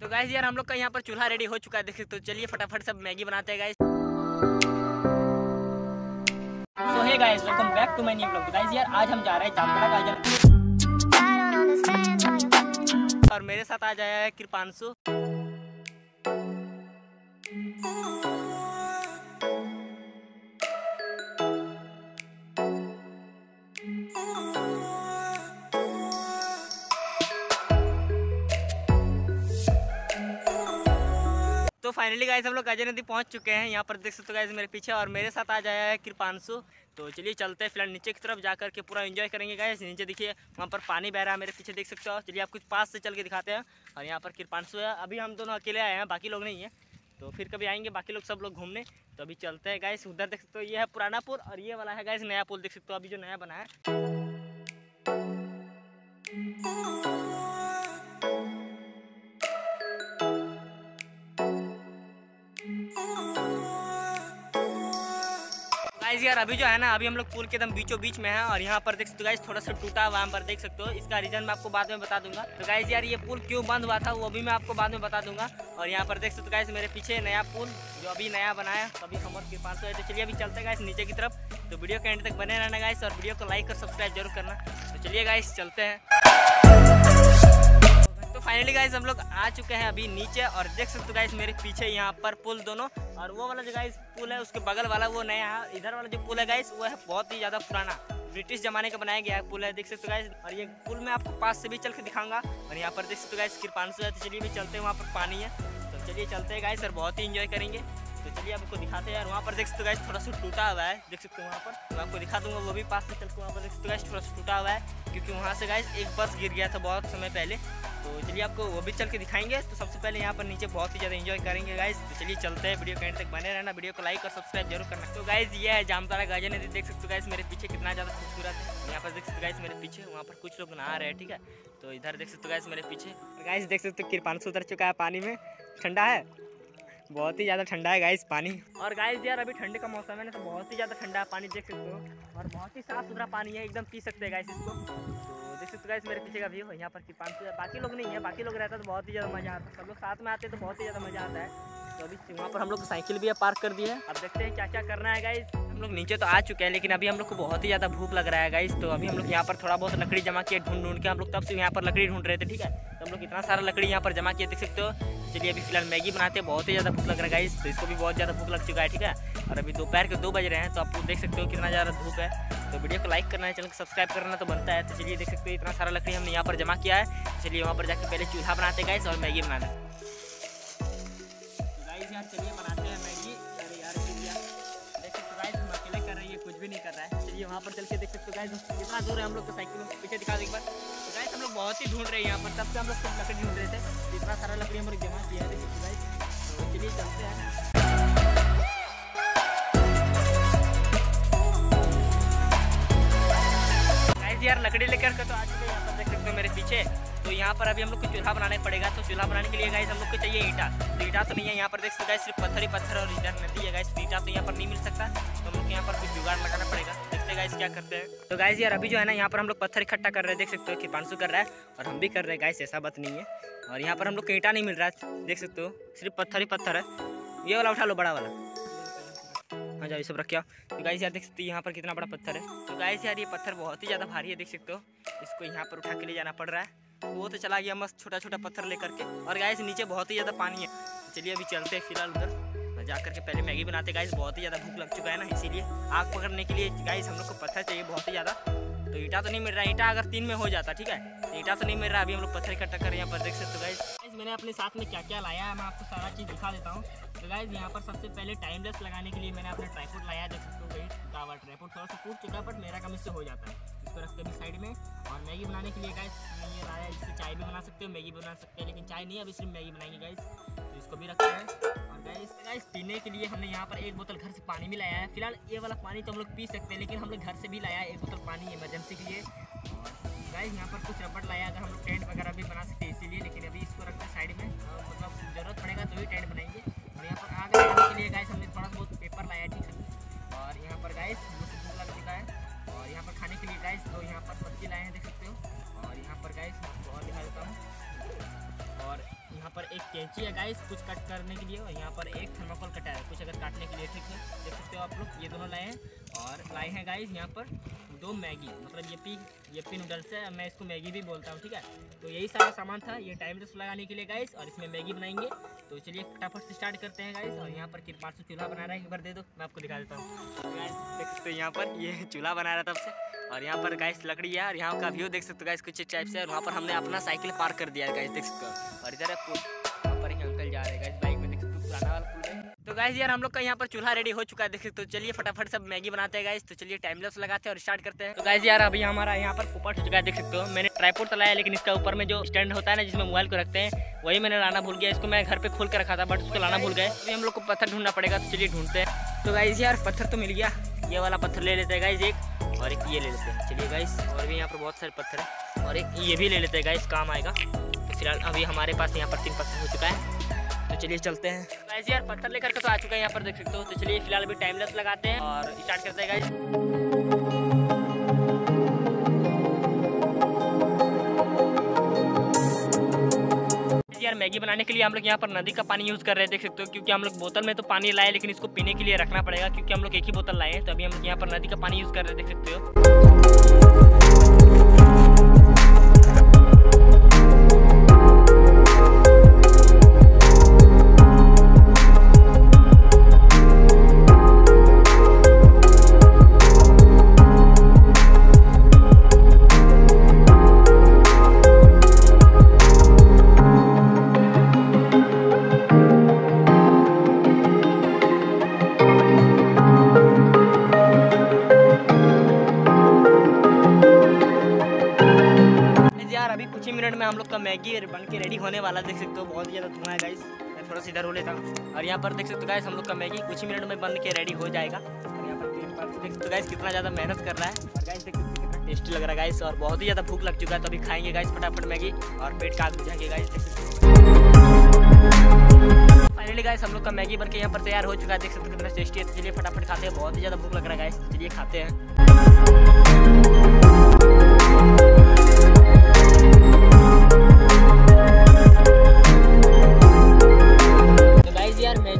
तो गाइज यार हम लोग का यहाँ पर चूल्हा रेडी हो चुका है देख सकते हो चलिए फटाफट सब मैगी बनाते हैं guys so hey guys welcome back to my new blog guys यार आज हम जा रहे हैं जामगढ़ गाजर और मेरे साथ आ जाया है कृपांशु फाइनली गाइस हम लोग गजर नदी पहुंच चुके हैं यहाँ पर देख सकते हो गाइस मेरे पीछे और मेरे साथ आ जाया है कृपांशु तो चलिए चलते हैं फिलहाल नीचे की तरफ जा करके पूरा एंजॉय करेंगे गाइस नीचे देखिए वहाँ पर पानी बह रहा है मेरे पीछे देख सकते हो चलिए आप कुछ पास से चल के दिखाते हैं और यहाँ पर कृपांशु है अभी हम दोनों अकेले आए हैं बाकी लोग नहीं है तो फिर कभी आएंगे बाकी लोग सब लोग घूमने तो अभी चलते हैं गाइस उधर देख सकते हो ये है पुराना पुल और ये वाला है गाइस नया पुल देख सकते हो अभी जो नया बना है oh, यार अभी जो है ना अभी हम लोग पुल के एकदम बीचों बीच में है और यहाँ पर देख सकते हो थोड़ा सा टूटा हुआ पर देख सकते हो इसका रीजन मैं आपको बाद में बता दूंगा तो गाइज यार ये पुल क्यों बंद हुआ था वो भी मैं आपको बाद में बता दूंगा और यहाँ पर देख सकते हो मेरे पीछे नया पुल जो अभी नया बनाया अभी हमर के पास तो चलिए अभी चलते गाइस नीचे की तरफ तो वीडियो के एंड तक बने रहना गाइस और वीडियो को लाइक और सब्सक्राइब जरूर करना तो चलिए गाइस चलते हैं फाइनली गाइज हम लोग आ चुके हैं अभी नीचे और देख सकते हो गाइज मेरे पीछे यहाँ पर पुल दोनों और वो वाला जो गाइज पुल है उसके बगल वाला वो नया है इधर वाला जो पुल है गाइज वो है बहुत ही ज़्यादा पुराना ब्रिटिश जमाने का बनाया गया है पुल है देख सकते हो गाइज और ये पुल मैं आपको पास से भी चल के दिखाऊंगा और यहाँ पर देख सकते हो गाइज कृपान से चलिए भी चलते हैं वहाँ पर पानी है तो चलिए चलते हैं गाइज और बहुत ही इंजॉय करेंगे तो चलिए आपको दिखाते हैं यार वहाँ पर देख सकते गैस थोड़ा सा टूटा हुआ है देख सकते हो वहाँ पर तो आपको दिखा दूंगा वो भी पास से चल के वहाँ पर देख सकते गैस थोड़ा सा टूटा हुआ है क्योंकि वहाँ से गैस एक बस गिर गया था बहुत समय पहले तो चलिए आपको वो भी चल के दिखाएंगे तो सबसे पहले यहाँ पर नीचे बहुत ही ज़्यादा इन्जॉय करेंगे गाइज तो चलिए चलते हैं वीडियो कैंड तक बने रहना वीडियो को लाइक और सब्सक्राइब जरूर करना तो गाइज ये है जामतारा गाजा नदी देख सकते हो गाइज मेरे पीछे कितना ज़्यादा खूबसूरत है यहाँ पर देख सकते गाइस गाइज मेरे पीछे वहाँ पर कुछ लोग नहा रहे हैं ठीक है तो इधर देख सकते हो गाइज मेरे पीछे गाइज देख सकते हो कृपान से उतर चुका है पानी में ठंडा है बहुत ही ज़्यादा ठंडा है गाइस पानी और गाइस यार अभी ठंड का मौसम है ना तो बहुत ही ज़्यादा ठंडा है पानी देख सकते हो और बहुत ही साफ सुथरा पानी है एकदम पी सकते हैं गाइस इसको तो देख सकते हो गाइस मेरे पीछे का व्यू है यहाँ पर कि पानी बाकी लोग नहीं है बाकी लोग रहता तो बहुत ही ज़्यादा मज़ा आता है सब लोग साथ में आते तो बहुत ही ज़्यादा मज़ा आता है तो अभी वहाँ पर हम लोग साइकिल भी पार्क कर दिए अब देखते हैं क्या क्या करना है गाइस हम लोग नीचे तो आ चुके हैं लेकिन अभी हम लोग को बहुत ही ज़्यादा भूख लग रहा है गाइस तो अभी हम लोग यहाँ पर थोड़ा बहुत लकड़ी जमा किए ढूंढ ढूंढ के हम लोग तब से यहाँ पर लकड़ी ढूंढ रहे थे ठीक है तो हम लोग इतना सारा लकड़ी यहाँ पर जमा किए देख सकते हो चलिए अभी फिलहाल मैगी बनाते हैं बहुत ही ज़्यादा भूख लग रहा है गाइस तो इसको भी बहुत ज़्यादा भूख लग चुका है ठीक है और अभी दोपहर के दो बज रहे हैं तो आप लोग देख सकते हो कितना ज़्यादा धूप है तो वीडियो को लाइक करना है चैनल को सब्सक्राइब करना तो बनता है तो चलिए देख सकते हो इतना सारा लकड़ी हमने यहाँ पर जमा किया है चलिए वहाँ पर जाकर पहले चूल्हा बनाते गाइस और मैगी बनाते यार चलिए बनाते हैं मैगी अरे यार भैया देख सकते गाइस हम अकेले कर रही है कुछ भी नहीं कर रहा है चलिए वहाँ पर चल के देख सकते हो गाइस कितना दूर है हम लोग के साइकिल पीछे दिखा दो एक बार तो गाइस हम लोग बहुत ही ढूंढ रहे हैं यहाँ पर तब से हम लोग सिर्फ लकड़ी ढूंढ रहे थे इतना सारा लकड़ी हम लोग जमा किया है देख सकते गाइस तो चलिए चलते हैं यार लकड़ी लेकर के तो आ चुके हैं यहाँ पर देख सकते हो मेरे पीछे तो यहाँ पर अभी हम लोग को चूल्हा बनाने पड़ेगा तो चूल्हा बनाने के लिए गाइस हम लोग को चाहिए ईटा तो ईटा तो नहीं है यहाँ पर देख सकते सिर्फ पत्थर ही पत्थर और इधर नदी है गाइस ईटा तो यहाँ पर नहीं मिल सकता तो हम लोग यहाँ पर कुछ जुगाड़ लगाना पड़ेगा देखते गाइस क्या करते हैं तो गाइस यार अभी जो है ना यहाँ पर हम लोग पत्थर इकट्ठा कर रहे हैं देख सकते हो कि पाँच कर रहा है और हम भी कर रहे हैं गाइस ऐसा बात नहीं है और यहाँ पर हम लोग को ईटा नहीं मिल रहा है देख सकते हो सिर्फ पत्थर ही पत्थर है ये वाला उठा लो बड़ा वाला हाँ जाओ ये सब रखिया तो गाइस यार देख सकते हो यहाँ पर कितना बड़ा पत्थर है तो गाइस यार ये पत्थर बहुत ही ज़्यादा भारी है देख सकते हो इसको यहाँ पर उठा के ले जाना पड़ रहा है वो तो चला गया मस्त छोटा छोटा पत्थर लेकर के और गाय नीचे बहुत ही ज़्यादा पानी है चलिए अभी चलते हैं फिलहाल उधर जा करके पहले मैगी बनाते गाइस बहुत ही ज़्यादा भूख लग चुका है ना इसीलिए आग पकड़ने के लिए गाइस हम लोग को पत्थर चाहिए बहुत ही ज़्यादा तो ईटा तो नहीं मिल रहा ईटा अगर तीन में हो जाता ठीक है तो ईटा तो नहीं मिल रहा अभी हम लोग पत्थर इकट्ठा कर हैं पर देख सकते हो गाइस मैंने अपने साथ में क्या क्या लाया है मैं आपको सारा चीज़ दिखा देता हूँ तो गाइज यहाँ पर सबसे पहले टाइमलेस लगाने के लिए मैंने अपना ट्राईपोर्ट लाया देख सकते हो गई टावर ट्राईपोर्ट थोड़ा सा टूट चुका है बट मेरा कम इससे हो जाता है इसको रखते भी साइड में और मैगी बनाने के लिए गाइज ये लाया इससे चाय भी बना सकते हो मैगी बना सकते हैं लेकिन चाय नहीं अब सिर्फ मैगी बनाएंगे गाइज तो इसको भी रखते हैं और गाइज गाइज पीने के लिए हमने यहाँ पर एक बोतल घर से पानी भी लाया है फिलहाल ये वाला पानी तो हम लोग पी सकते हैं लेकिन हम लोग घर से भी लाया है एक बोतल पानी इमरजेंसी के लिए गाइज यहाँ पर कुछ रबड़ लाया अगर हम लोग टेंट वगैरह भी बना सकते हैं इसीलिए लेकिन अभी इसको रखते हैं साइड में मतलब ज़रूरत पड़ेगा तो ही टेंट बनाएंगे यहाँ पर आग लगाने के लिए गाइस हमने थोड़ा बहुत पेपर लाया ठीक है और यहाँ पर गाइस भूख लग चुका है और यहाँ पर खाने के लिए गाइस तो यहाँ पर सब्जी लाए हैं देख सकते हो और यहाँ पर गाइस आपको और दिखा देता हूँ और यहाँ पर एक कैंची है गाइस कुछ कट करने के लिए और यहाँ पर एक थर्माकोल कटा है कुछ अगर काटने के लिए ठीक है देख सकते हो आप लोग ये दोनों लाए हैं और लाए हैं गाइस यहाँ पर दो मैगी मतलब ये पी ये पी नूडल्स है मैं इसको मैगी भी बोलता हूँ ठीक है तो यही सारा सामान था ये टाइम रेस्ट लगाने के लिए गाइस और इसमें मैगी बनाएंगे तो चलिए फटाफट से स्टार्ट करते हैं गाइस और यहाँ पर किरपाट से चूल्हा बना रहा है एक बार दे दो मैं आपको दिखा देता हूँ तो यहाँ पर ये चूल्हा बना रहा था आपसे और यहाँ पर गाइस लकड़ी है और यहाँ का व्यू देख सकते हो गाइस कुछ टाइप से और वहाँ पर हमने अपना साइकिल पार्क कर दिया है गाइस देख सकते हो और इधर है गाइस यार हम लोग का यहाँ पर चूल्हा रेडी हो चुका है सकते तो चलिए फटाफट सब मैगी बनाते हैं गाइस तो चलिए टाइम लेस लगाते हैं और स्टार्ट करते हैं तो गाइस यार अभी हमारा यहाँ पर कुपट हो चुका है देख सकते हो मैंने ट्राईपोर्ट चलाया लेकिन इसका ऊपर में जो स्टैंड होता है ना जिसमें मोबाइल को रखते हैं वही मैंने लाना भूल गया इसको मैं घर पर खोल कर रखा था बट उसको लाना भूल गए अभी हम लोग को पत्थर ढूंढना पड़ेगा तो चलिए ढूंढते हैं तो गाइज यार पत्थर तो मिल गया ये वाला पत्थर ले लेते हैं गाइज एक और एक ये ले लेते हैं चलिए गाइस और भी यहाँ पर बहुत सारे पत्थर है और एक ये भी ले लेते हैं गाइस काम आएगा तो फिलहाल अभी हमारे पास यहाँ पर तीन पत्थर हो चुका है तो चलिए चलते हैं गाइस यार पत्थर लेकर के तो आ चुका है यहाँ पर देख सकते हो तो चलिए फिलहाल अभी टाइम लेस लगाते हैं और स्टार्ट करते हैं गाइस यार मैगी बनाने के लिए हम लोग यहाँ पर नदी का पानी यूज़ कर रहे हैं देख सकते हो क्योंकि हम लोग बोतल में तो पानी लाए लेकिन इसको पीने के लिए रखना पड़ेगा क्योंकि हम लोग एक ही बोतल लाए हैं तो अभी हम लोग यहाँ पर नदी का पानी यूज़ कर रहे हैं देख सकते हो अभी कुछ ही मिनट में हम लोग का मैगी बन के रेडी होने वाला देख सकते हो बहुत ही ज़्यादा धुआं है गाइस मैं थोड़ा सा इधर हो लेता हूँ और यहाँ पर देख सकते हो गाइस हम लोग का मैगी कुछ ही मिनट में बन के रेडी हो जाएगा और यहाँ पर देख सकते हो गाइस कितना ज़्यादा मेहनत कर रहा है और गाइस देख सकते कितना टेस्टी लग रहा है गाइस और बहुत ही ज़्यादा भूख लग चुका है तो अभी खाएंगे गाइस फटाफट मैगी और पेट का आग बुझाएंगे गाइस देख सकते फाइनली गाइस हम लोग का मैगी बन के यहाँ पर तैयार हो चुका है देख सकते हो कितना टेस्टी है चलिए फटाफट खाते हैं बहुत ही ज़्यादा भूख लग रहा है गाइस तो चलिए खाते हैं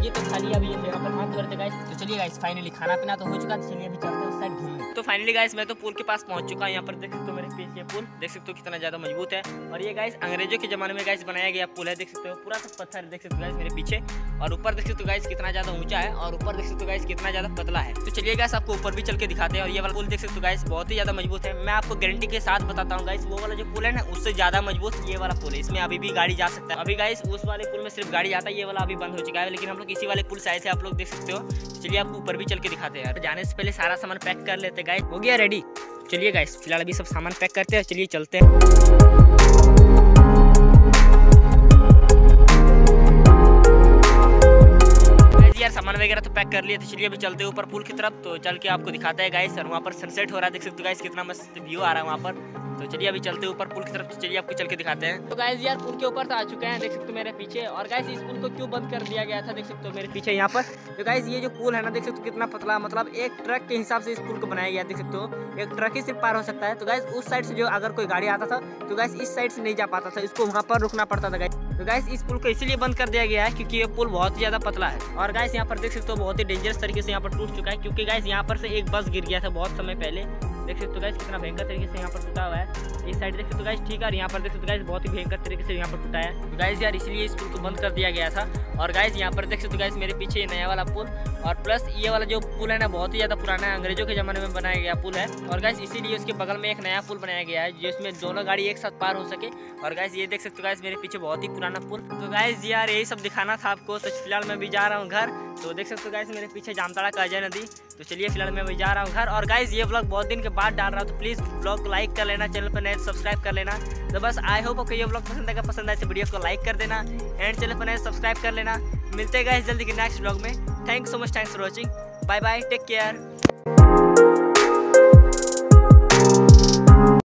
ये तो खाली अभी अपन हाथ करते गाइस तो चलिए गाइस फाइनली खाना पीना तो हो चुका है तो चलिए अभी चलते हैं उस साइड घूमने तो फाइनली गाइस मैं तो पुल के पास पहुंच चुका हूं यहाँ पर देख सकते हो मेरे पीछे पुल देख सकते हो कितना ज्यादा मजबूत है और ये गाइस अंग्रेजों के जमाने में गाइस बनाया गया पुल है देख सकते हो पूरा सब पत्थर देख सकते हो गाइस मेरे पीछे और ऊपर देख सकते हो गाइस कितना ज्यादा ऊंचा है और ऊपर देख सकते हो गाइस कितना ज्यादा पतला है तो चलिए गाइस आपको ऊपर भी चल के दिखाते हैं और ये वाला पुल देख सकते हो गाइस बहुत ही ज्यादा मजबूत है मैं आपको गारंटी के साथ बताता हूँ गाइस वो वाला जो पुल है ना उससे ज्यादा मजबूत ये वाला पुल है इसमें अभी भी गाड़ी जा सकता है अभी गाइस उस वाले पुल में सिर्फ गाड़ी जाता है ये वाला अभी बंद हो चुका है लेकिन हम लोग इसी वाले पुल से आए थे आप लोग देख सकते हो चलिए आपको ऊपर भी चल के दिखाते हैं यार तो जाने से पहले सारा सामान पैक कर लेते गाय हो गया रेडी चलिए गाय फिलहाल अभी सब सामान पैक करते हैं चलिए चलते हैं सामान वगैरह तो पैक कर लिए थे चलिए अभी चलते हैं ऊपर पुल की तरफ तो चल के आपको दिखाता है गाइस और वहाँ पर सनसेट हो रहा है देख सकते हो गाइस कितना मस्त व्यू आ रहा है वहाँ पर तो चलिए अभी चलते ऊपर पुल की तरफ तो चलिए आपको चल के दिखाते हैं तो गाइज यार पुल के ऊपर तो आ चुके हैं देख सकते हो मेरे पीछे और गाइज इस पुल को क्यों बंद कर दिया गया था देख सकते हो मेरे पीछे यहाँ पर तो गाइज ये जो पुल है ना देख सकते हो कितना पतला मतलब एक ट्रक के हिसाब से इस पुल को बनाया गया देख सकते हो एक ट्रक ही सिर्फ पार हो सकता है तो गाइज उस साइड से जो अगर कोई गाड़ी आता था तो गाइज इस साइड से नहीं जा पाता था इसको वहाँ पर रुकना पड़ता था गाइज तो गाइस इस पुल को इसीलिए बंद कर दिया गया है क्योंकि ये पुल बहुत ही ज्यादा पतला है और गाइस यहाँ पर देख सकते हो बहुत ही डेंजरस तरीके से यहाँ पर टूट चुका है क्योंकि गाइस यहाँ पर से एक बस गिर गया था बहुत समय पहले देख सकते हो कितना भयंकर तरीके से यहाँ पर टूटा हुआ है एक साइड देख सकते हो ठीक है और यहाँ पर देख सकते हो बहुत ही भयंकर तरीके से यहाँ पर टूटा है गाइस तो यार इसलिए इस पुल को बंद कर दिया गया था और गाइस यहाँ पर देख सकते हो मेरे पीछे नया वाला पुल और प्लस ये वाला जो पुल है ना बहुत ही ज़्यादा पुराना है अंग्रेजों के ज़माने में बनाया गया पुल है और गैस इसीलिए उसके बगल में एक नया पुल बनाया गया है जिसमें दोनों गाड़ी एक साथ पार हो सके और गैस ये देख सकते हो गैस मेरे पीछे बहुत ही पुराना पुल तो गैस यार यही सब दिखाना था आपको तो फिलहाल मैं भी जा रहा हूँ घर तो देख सकते हो गैस मेरे पीछे जामताड़ा का अजय नदी तो चलिए फिलहाल मैं भी जा रहा हूँ घर और गाइज ये ब्लॉग बहुत दिन के बाद डाल रहा हूँ तो प्लीज़ ब्लॉग को लाइक कर लेना चैनल पर नए सब्सक्राइब कर लेना तो बस आई होप आपको ये ब्लॉग पसंद आएगा पसंद आए तो वीडियो को लाइक कर देना एंड चैनल पर नए सब्सक्राइब कर लेना मिलते हैं जल्दी के नेक्स्ट ब्लॉग में Thanks so much. Thanks for watching. Bye bye. Take care.